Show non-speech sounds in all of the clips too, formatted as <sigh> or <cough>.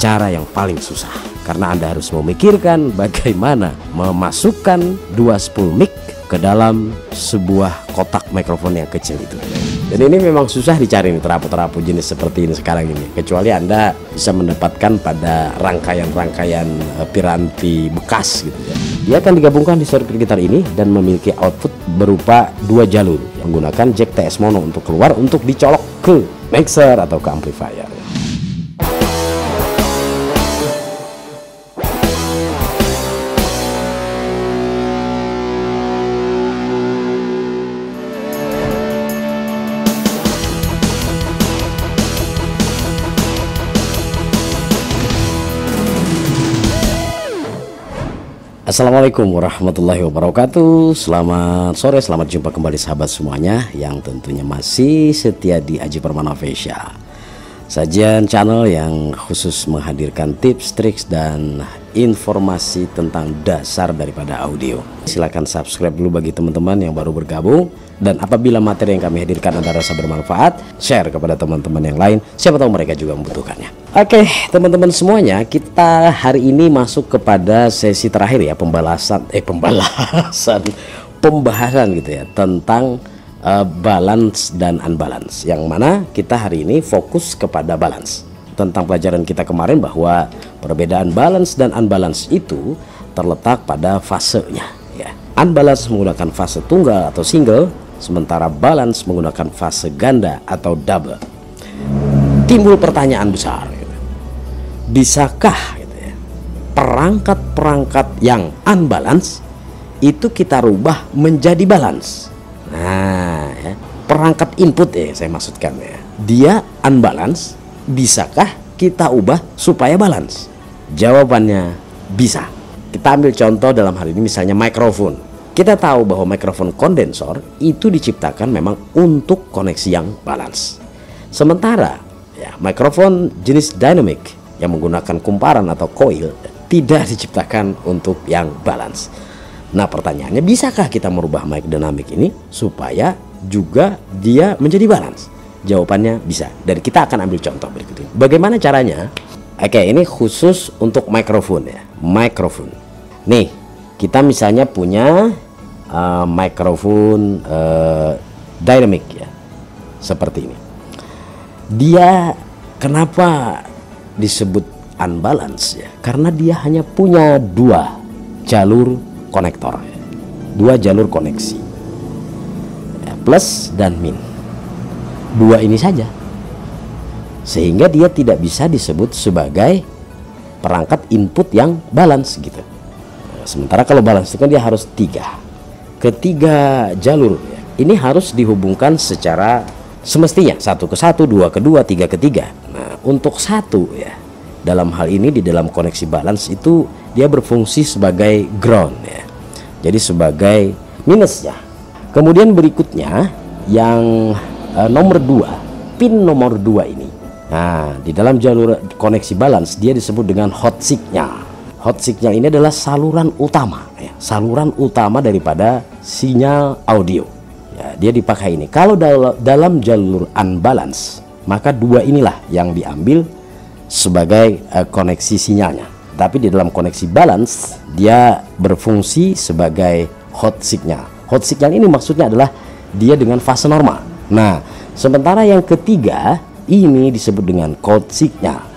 cara yang paling susah karena Anda harus memikirkan bagaimana memasukkan dua spool mic ke dalam sebuah kotak mikrofon yang kecil itu. Dan ini memang susah dicari nih terapu-terapu jenis seperti ini sekarang ini. Kecuali Anda bisa mendapatkan pada rangkaian-rangkaian eh, piranti bekas gitu ya. Dia akan digabungkan di sirkuit gitar ini dan memiliki output berupa dua jalur menggunakan jack TS mono untuk keluar untuk dicolok ke mixer atau ke amplifier. Assalamualaikum warahmatullahi wabarakatuh. Selamat sore, selamat jumpa kembali sahabat semuanya Yang tentunya masih setia di Aji Permana Fasya Sajian channel yang khusus menghadirkan tips, triks, dan informasi tentang dasar daripada audio Silahkan subscribe dulu bagi teman-teman yang baru bergabung dan apabila materi yang kami hadirkan Anda rasa bermanfaat, share kepada teman-teman yang lain. Siapa tahu mereka juga membutuhkannya. Oke, teman-teman semuanya, kita hari ini masuk kepada sesi terakhir ya, pembalasan eh pembalasan pembahasan gitu ya tentang uh, balance dan unbalance. Yang mana kita hari ini fokus kepada balance. Tentang pelajaran kita kemarin bahwa perbedaan balance dan unbalance itu terletak pada fasenya ya. Unbalance menggunakan fase tunggal atau single sementara balance menggunakan fase ganda atau double. Timbul pertanyaan besar, gitu. bisakah gitu ya, perangkat-perangkat yang unbalance itu kita rubah menjadi balance? Nah, ya, perangkat input ya saya maksudkan ya, dia unbalance, bisakah kita ubah supaya balance? Jawabannya bisa. Kita ambil contoh dalam hal ini misalnya mikrofon kita tahu bahwa mikrofon kondensor itu diciptakan memang untuk koneksi yang balance. Sementara ya, mikrofon jenis dynamic yang menggunakan kumparan atau coil tidak diciptakan untuk yang balance. Nah pertanyaannya bisakah kita merubah mic dynamic ini supaya juga dia menjadi balance? Jawabannya bisa. Dan kita akan ambil contoh berikut ini. Bagaimana caranya? Oke, ini khusus untuk mikrofon ya. Mikrofon. Nih, kita misalnya punya uh, mikrofon uh, dynamic ya. Seperti ini. Dia kenapa disebut unbalance ya? Karena dia hanya punya dua jalur konektor. Dua jalur koneksi. Plus dan min. Dua ini saja sehingga dia tidak bisa disebut sebagai perangkat input yang balance gitu Sementara kalau balance itu kan dia harus tiga. Ketiga jalur ini harus dihubungkan secara semestinya satu ke satu, dua ke dua, tiga ke tiga. Nah untuk satu ya dalam hal ini di dalam koneksi balance itu dia berfungsi sebagai ground ya. Jadi sebagai minusnya. Kemudian berikutnya yang uh, nomor dua pin nomor dua ini. Nah di dalam jalur koneksi balance dia disebut dengan hot signal. Hot signal ini adalah saluran utama ya, saluran utama daripada sinyal audio. Ya, dia dipakai ini. Kalau dal dalam jalur unbalance maka dua inilah yang diambil sebagai uh, koneksi sinyalnya. Tapi di dalam koneksi balance dia berfungsi sebagai hot signal. Hot signal ini maksudnya adalah dia dengan fase normal. Nah sementara yang ketiga ini disebut dengan cold signal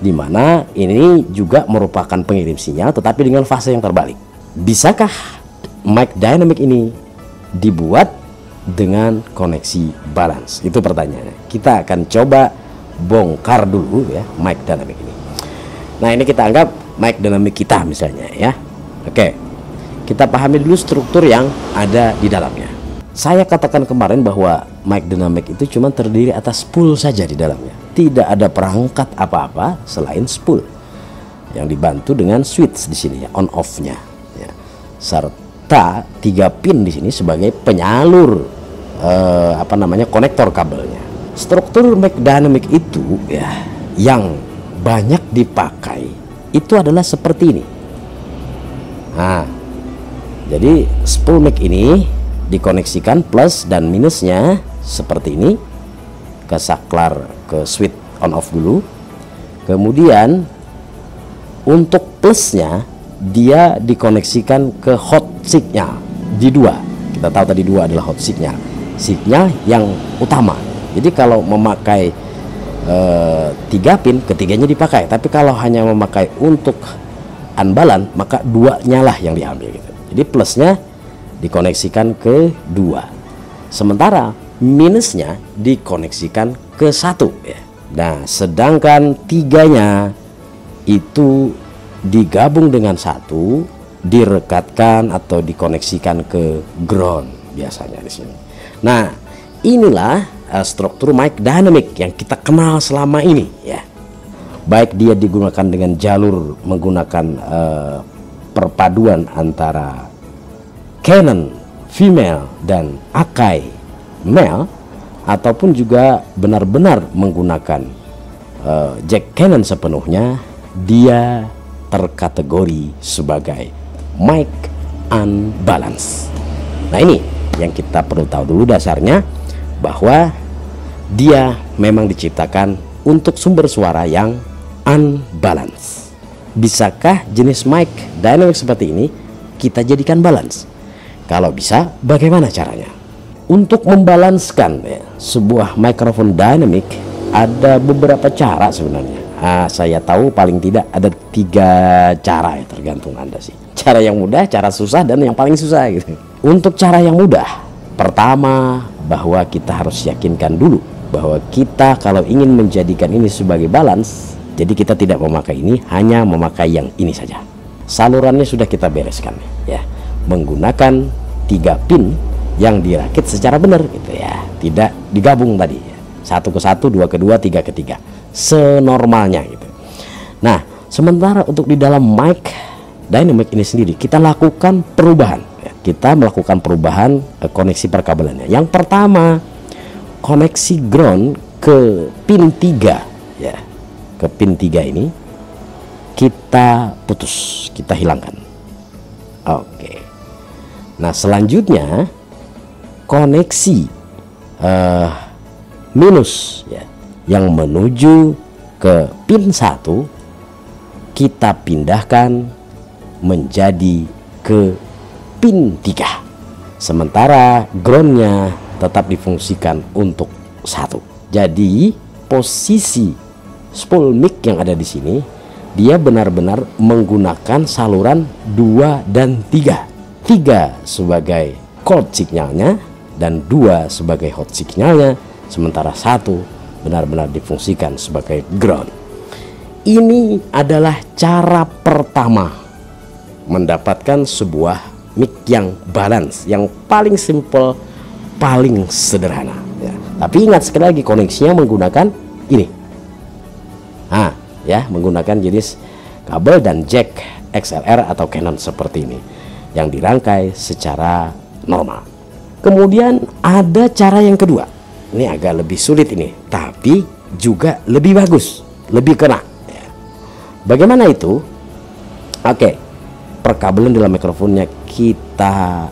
di mana ini juga merupakan pengirim sinyal tetapi dengan fase yang terbalik. Bisakah mic dynamic ini dibuat dengan koneksi balance? Itu pertanyaannya. Kita akan coba bongkar dulu ya mic dynamic ini. Nah, ini kita anggap mic dynamic kita misalnya ya. Oke. Kita pahami dulu struktur yang ada di dalamnya. Saya katakan kemarin bahwa mic dynamic itu cuma terdiri atas spool saja di dalamnya. Tidak ada perangkat apa-apa selain spool yang dibantu dengan switch di sini on off-nya ya. serta tiga pin di sini sebagai penyalur eh, apa namanya konektor kabelnya. Struktur dynamic itu ya yang banyak dipakai itu adalah seperti ini. Nah jadi spool mic ini dikoneksikan plus dan minusnya seperti ini ke saklar ke switch on off dulu kemudian Untuk plusnya dia dikoneksikan ke hot signal di dua. Kita tahu tadi dua adalah hot signal, signal yang utama. Jadi kalau memakai uh, tiga pin, ketiganya dipakai. Tapi kalau hanya memakai untuk unbalan, maka dua nyala yang diambil. Gitu. Jadi plusnya dikoneksikan ke dua, sementara minusnya dikoneksikan ke satu. Ya. Nah, sedangkan tiganya itu digabung dengan satu direkatkan atau dikoneksikan ke ground biasanya di sini. Nah, inilah uh, struktur mic dynamic yang kita kenal selama ini ya. Baik dia digunakan dengan jalur menggunakan uh, perpaduan antara Canon female dan Akai male ataupun juga benar-benar menggunakan uh, jack Canon sepenuhnya dia terkategori sebagai mic unbalance. Nah ini yang kita perlu tahu dulu dasarnya bahwa dia memang diciptakan untuk sumber suara yang unbalance. Bisakah jenis mic dynamic seperti ini kita jadikan balance? Kalau bisa, bagaimana caranya? Untuk membalanskan ya, sebuah microphone dynamic ada beberapa cara sebenarnya. Uh, saya tahu paling tidak ada tiga cara ya tergantung anda sih. Cara yang mudah cara susah dan yang paling susah gitu. Untuk cara yang mudah pertama bahwa kita harus yakinkan dulu bahwa kita kalau ingin menjadikan ini sebagai balance jadi kita tidak memakai ini hanya memakai yang ini saja. Salurannya sudah kita bereskan ya menggunakan tiga pin yang dirakit secara benar gitu ya tidak digabung tadi satu ke satu dua ke dua tiga ke tiga senormalnya gitu. Nah, sementara untuk di dalam mic dynamic ini sendiri kita lakukan perubahan. Kita melakukan perubahan eh, koneksi perkabelannya. Yang pertama, koneksi ground ke pin 3 ya. Ke pin 3 ini kita putus, kita hilangkan. Oke. Nah, selanjutnya koneksi uh, minus ya yang menuju ke pin 1 kita pindahkan menjadi ke pin 3 sementara groundnya tetap difungsikan untuk satu. Jadi posisi spool mic yang ada di sini dia benar-benar menggunakan saluran 2 dan 3 3 sebagai cold signalnya dan dua sebagai hot signalnya sementara satu benar-benar difungsikan sebagai ground. Ini adalah cara pertama mendapatkan sebuah mic yang balance, yang paling simple, paling sederhana. Ya. Tapi ingat sekali lagi koneksinya menggunakan ini. Nah, ya menggunakan jenis kabel dan jack XLR atau Canon seperti ini yang dirangkai secara normal. Kemudian ada cara yang kedua ini agak lebih sulit ini tapi juga lebih bagus lebih kena ya. bagaimana itu oke perkabelan dalam mikrofonnya kita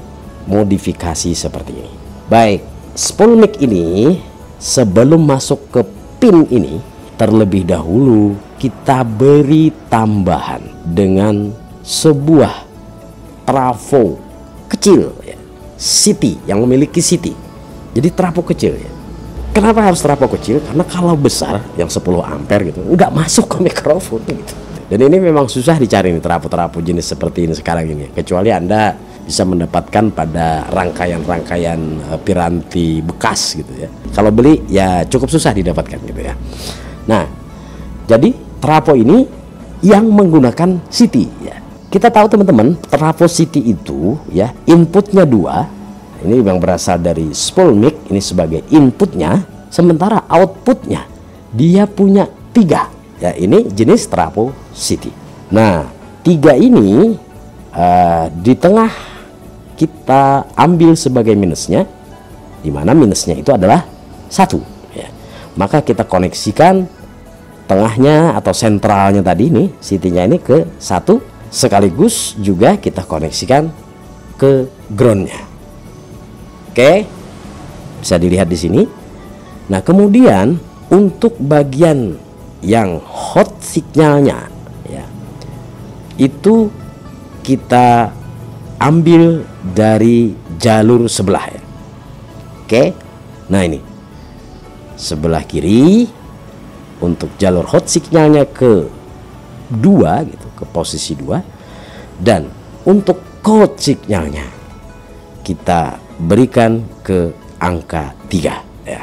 modifikasi seperti ini baik spool mic ini sebelum masuk ke pin ini terlebih dahulu kita beri tambahan dengan sebuah trafo kecil ya, city yang memiliki city jadi trafo kecil ya Kenapa harus terapau kecil? Karena kalau besar yang 10 ampere gitu nggak masuk ke mikrofon gitu. Dan ini memang susah dicari nih terapu-terapu jenis seperti ini sekarang ini. Kecuali Anda bisa mendapatkan pada rangkaian-rangkaian uh, piranti bekas gitu ya. Kalau beli ya cukup susah didapatkan gitu ya. Nah, jadi terapo ini yang menggunakan City ya. Kita tahu teman-teman, terapo City itu ya inputnya dua. Ini yang berasal dari spool mic ini sebagai inputnya. Sementara outputnya dia punya tiga. Ya ini jenis trapo city. Nah tiga ini uh, di tengah kita ambil sebagai minusnya di mana minusnya itu adalah satu ya. maka kita koneksikan tengahnya atau sentralnya tadi ini city-nya ini ke satu sekaligus juga kita koneksikan ke groundnya Oke. Bisa dilihat di sini. Nah, kemudian untuk bagian yang hot signalnya ya. itu kita ambil dari jalur sebelah ya. Oke. Nah ini. Sebelah kiri untuk jalur hot signalnya ke dua gitu, ke posisi dua dan untuk cold signalnya kita berikan ke angka tiga ya.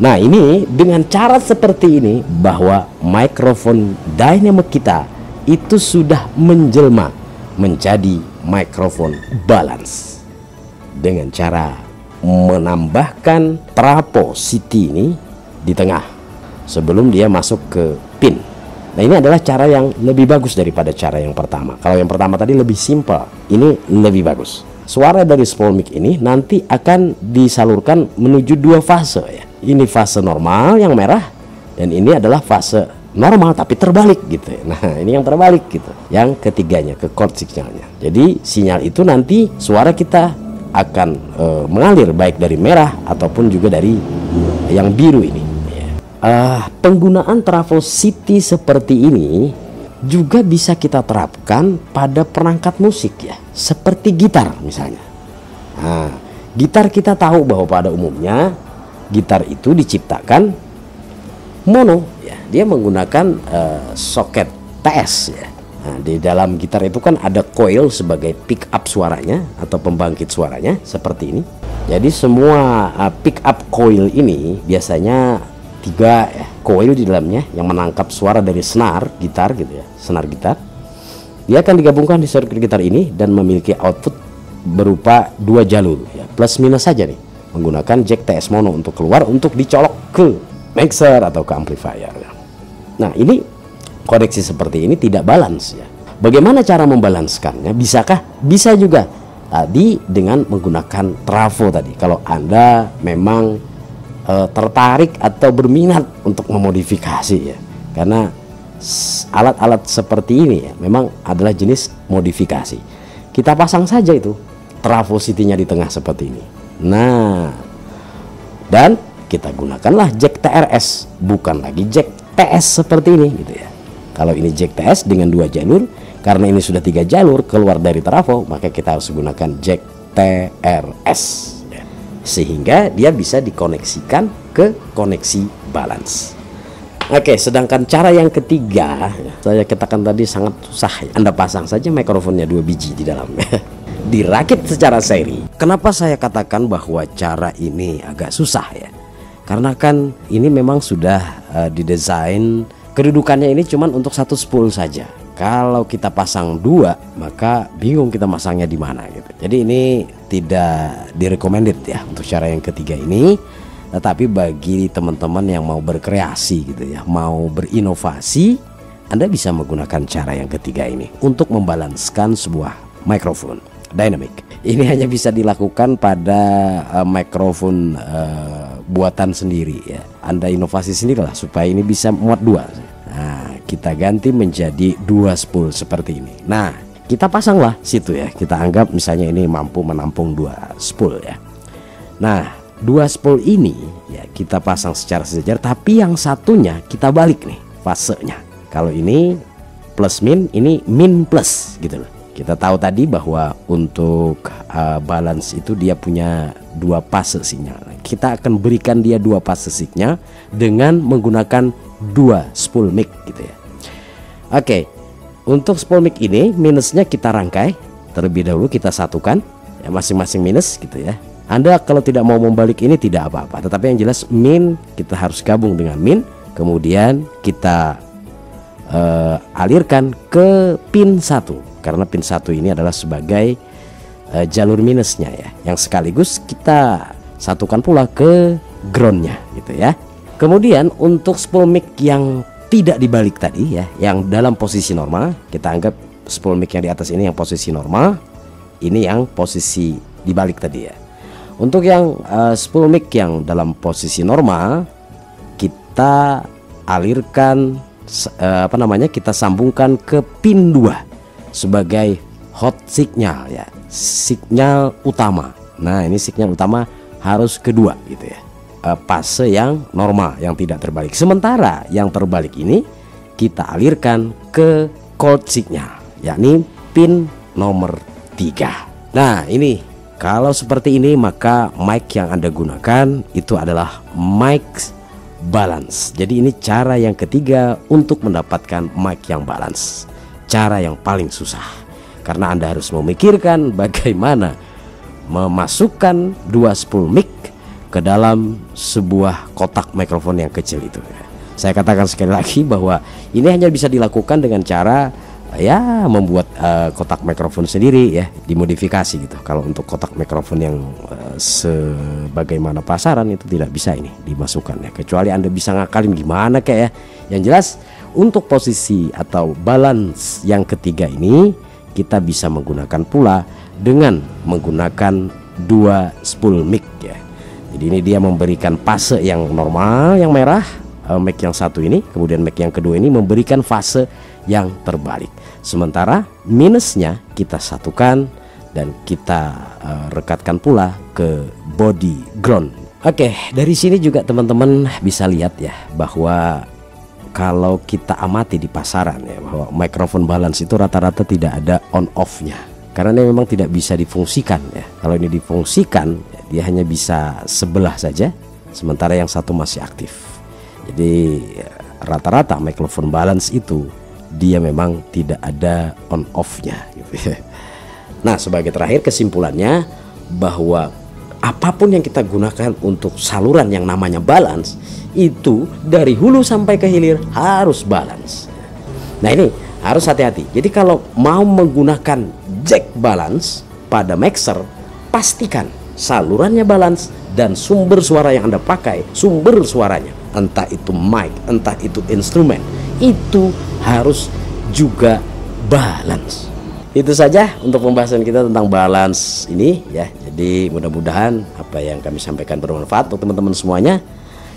Nah ini dengan cara seperti ini bahwa mikrofon dynamic kita itu sudah menjelma menjadi mikrofon balance dengan cara menambahkan trapo city ini di tengah sebelum dia masuk ke. Nah ini adalah cara yang lebih bagus daripada cara yang pertama. Kalau yang pertama tadi lebih simpel, ini lebih bagus. Suara dari spool mic ini nanti akan disalurkan menuju dua fase ya. Ini fase normal yang merah dan ini adalah fase normal tapi terbalik gitu. Nah <laughs> ini yang terbalik gitu. Yang ketiganya ke chord signalnya. Jadi sinyal itu nanti suara kita akan e, mengalir baik dari merah ataupun juga dari yang biru ini uh, penggunaan travel city seperti ini juga bisa kita terapkan pada perangkat musik ya. Seperti gitar misalnya. Nah, gitar kita tahu bahwa pada umumnya gitar itu diciptakan mono ya. Dia menggunakan uh, soket TS ya. Nah, di dalam gitar itu kan ada coil sebagai pick up suaranya atau pembangkit suaranya seperti ini. Jadi semua uh, pick up coil ini biasanya tiga ya, coil di dalamnya yang menangkap suara dari senar gitar gitu ya senar gitar. Dia akan digabungkan di sirkuit gitar ini dan memiliki output berupa dua jalur ya plus minus saja nih menggunakan jack TS mono untuk keluar untuk dicolok ke mixer atau ke amplifier ya. nah ini koneksi seperti ini tidak balance ya. Bagaimana cara membalanskannya bisakah? Bisa juga. Tadi dengan menggunakan trafo tadi. Kalau anda memang uh, tertarik atau berminat untuk memodifikasi ya. Karena alat-alat seperti ini ya memang adalah jenis modifikasi. Kita pasang saja itu trafositinya di tengah seperti ini. Nah dan kita gunakanlah jack TRS bukan lagi jack TS seperti ini gitu ya. Kalau ini jack TS dengan dua jalur karena ini sudah tiga jalur keluar dari trafo maka kita harus gunakan jack TRS sehingga dia bisa dikoneksikan ke koneksi balance. Oke, sedangkan cara yang ketiga, saya katakan tadi sangat susah. Ya. Anda pasang saja mikrofonnya dua biji di dalamnya. <laughs> Dirakit secara seri. Kenapa saya katakan bahwa cara ini agak susah ya? Karena kan ini memang sudah uh, didesain kedudukannya ini cuma untuk satu spool saja kalau kita pasang dua maka bingung kita masangnya di mana gitu. Jadi ini tidak direcommended ya untuk cara yang ketiga ini. Tetapi bagi teman-teman yang mau berkreasi gitu ya mau berinovasi anda bisa menggunakan cara yang ketiga ini untuk membalanskan sebuah mikrofon dynamic. Ini hanya bisa dilakukan pada uh, mikrofon uh, buatan sendiri ya. Anda inovasi sendirilah supaya ini bisa muat dua. Nah kita ganti menjadi dua spool seperti ini. Nah, kita pasanglah situ ya. Kita anggap misalnya ini mampu menampung dua spool ya. Nah, dua spool ini ya kita pasang secara sejajar, tapi yang satunya kita balik nih fasenya. Kalau ini plus min, ini min plus gitu loh. Kita tahu tadi bahwa untuk uh, balance itu dia punya dua fase sinyal. Kita akan berikan dia dua fase sinyal dengan menggunakan dua spool mic gitu ya. Oke, untuk spool mic ini minusnya kita rangkai terlebih dahulu kita satukan ya masing-masing minus gitu ya. Anda kalau tidak mau membalik ini tidak apa-apa, tetapi yang jelas min kita harus gabung dengan min, kemudian kita uh, alirkan ke pin satu karena pin satu ini adalah sebagai uh, jalur minusnya ya, yang sekaligus kita satukan pula ke groundnya gitu ya. Kemudian untuk spool mic yang tidak dibalik tadi ya yang dalam posisi normal kita anggap spool mic yang di atas ini yang posisi normal ini yang posisi dibalik tadi ya. Untuk yang uh, spool mic yang dalam posisi normal kita alirkan uh, apa namanya kita sambungkan ke pin 2 sebagai hot signal ya signal utama nah ini signal utama harus kedua gitu ya uh, fase yang normal yang tidak terbalik. Sementara yang terbalik ini kita alirkan ke cold signal yakni pin nomor 3. Nah, ini kalau seperti ini maka mic yang Anda gunakan itu adalah mic balance. Jadi ini cara yang ketiga untuk mendapatkan mic yang balance. Cara yang paling susah. Karena Anda harus memikirkan bagaimana memasukkan dua spool mic ke dalam sebuah kotak mikrofon yang kecil itu. Saya katakan sekali lagi bahwa ini hanya bisa dilakukan dengan cara ya membuat uh, kotak mikrofon sendiri ya dimodifikasi gitu. Kalau untuk kotak mikrofon yang uh, sebagaimana pasaran itu tidak bisa ini dimasukkan ya. Kecuali Anda bisa ngakalin gimana kayak ya. Yang jelas untuk posisi atau balance yang ketiga ini kita bisa menggunakan pula dengan menggunakan dua spool mic ya. Jadi ini dia memberikan fase yang normal yang merah uh, mic yang satu ini, kemudian mic yang kedua ini memberikan fase yang terbalik. Sementara minusnya kita satukan dan kita uh, rekatkan pula ke body ground. Oke, dari sini juga teman-teman bisa lihat ya bahwa kalau kita amati di pasaran ya bahwa microphone balance itu rata-rata tidak ada on off-nya karena ini memang tidak bisa difungsikan ya. Kalau ini difungsikan dia hanya bisa sebelah saja sementara yang satu masih aktif jadi rata-rata microphone balance itu dia memang tidak ada on off-nya gitu ya. Nah, sebagai terakhir kesimpulannya bahwa apa pun yang kita gunakan untuk saluran yang namanya balance itu dari hulu sampai ke hilir harus balance. Nah, ini harus hati-hati. Jadi kalau mau menggunakan jack balance pada mixer, pastikan salurannya balance dan sumber suara yang Anda pakai, sumber suaranya, entah itu mic, entah itu instrumen, itu harus juga balance. Itu saja untuk pembahasan kita tentang balance ini ya. Jadi mudah-mudahan apa yang kami sampaikan bermanfaat untuk teman-teman semuanya.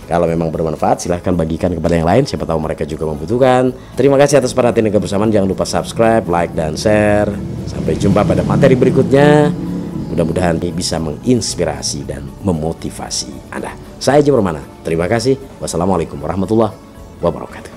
Kalau memang bermanfaat silahkan bagikan kepada yang lain Siapa tahu mereka juga membutuhkan Terima kasih atas perhatian dan kebersamaan Jangan lupa subscribe, like, dan share Sampai jumpa pada materi berikutnya Mudah-mudahan ini bisa menginspirasi dan memotivasi Anda. Saya Jim Romana. Terima kasih. Wassalamualaikum warahmatullahi wabarakatuh.